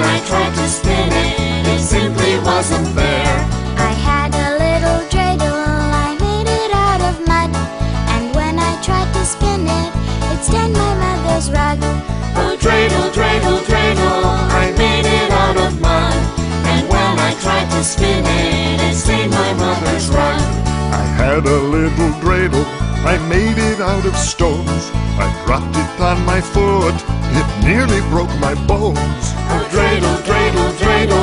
when I tried to spin it, it simply wasn't there. I had a little dreidel, I made it out of mud. And when I tried to spin it, it stained my mother's rug. Oh, dreidel, dreidel, dreidel, I made it out of mud. And when I tried to spin it had a little dreidel, I made it out of stones. I dropped it on my foot, it nearly broke my bones. Oh, dreidel, dreidel, dreidel,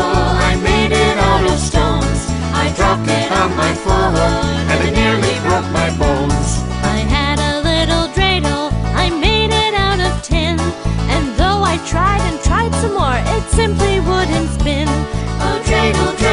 I made it out of stones. I dropped it on my foot, and it nearly broke my bones. I had a little dreidel, I made it out of tin. And though I tried and tried some more, it simply wouldn't spin. Oh, dreidel, dreidel,